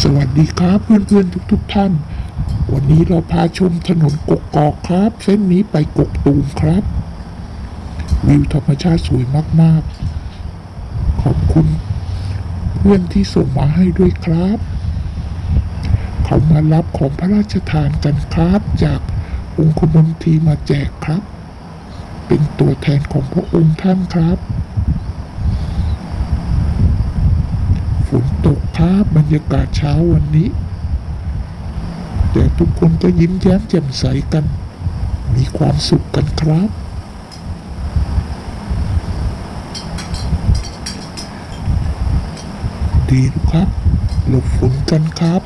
สวัสดีครับเพื่อนๆทุกๆทท่าน วันนี้เราพาชมถนนกกอกครับ เส้นนี้ไปกกตูมครับ วิวธรรมชาติสวยมากๆ ขอบคุณ เพื่อนที่ส่งมาให้ด้วยครับ เขามารับของพระราชทานกันครับ จากองคมนตรีมาแจกครับ เป็นตัวแทนของพระองค์ท่านครับ ฝนตก ครับบรรยากาศเช้าวันนี้ แต่ทุกคนก็ยิ้มแย้มแจ่มใสกัน มีความสุขกันครับ ดีครับ หลบฝนกันครับ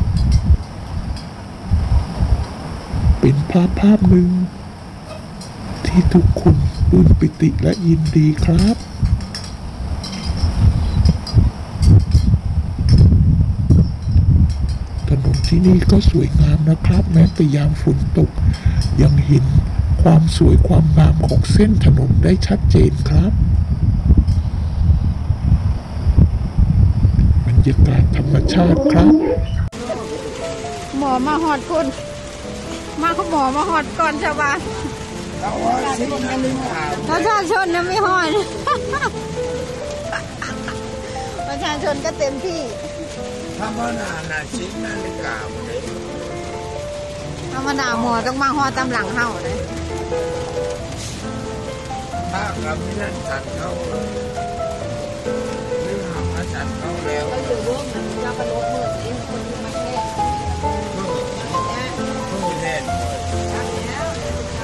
เป็นภาพภาพหนึ่ง ที่ทุกคนปลื้มปิติและยินดีครับ ถนน ที่นี่ก็สวยงามนะครับ แม้แต่ยามฝนตก ยังเห็นความสวยความงามของเส้นถนนได้ชัดเจนครับบรรยากาศธรรมชาติครับ หมอมาหอดคุณมาเขาหมอมาหอดก่อนชาวบ้านประชาชนนะไม่หอดประชาชนก็เต็มที่ ธรรมนาหน้าชิ้นนาฬิกาหมดเลยธรรมนาหมอต้องมาหอตำหลังเฮาเลยถ้ากำบมินั่นทัดเขาหรือหามาจัดเขาแล้วก็อยู่ร่วมกันจะกร่โดดเมื่อสิคนที่มาแค่ผู้แทน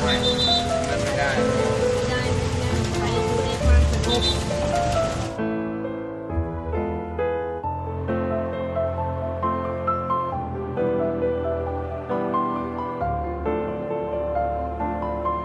ไม่ไม่ได้ไม่ได้ไปอยู่ในความสงบ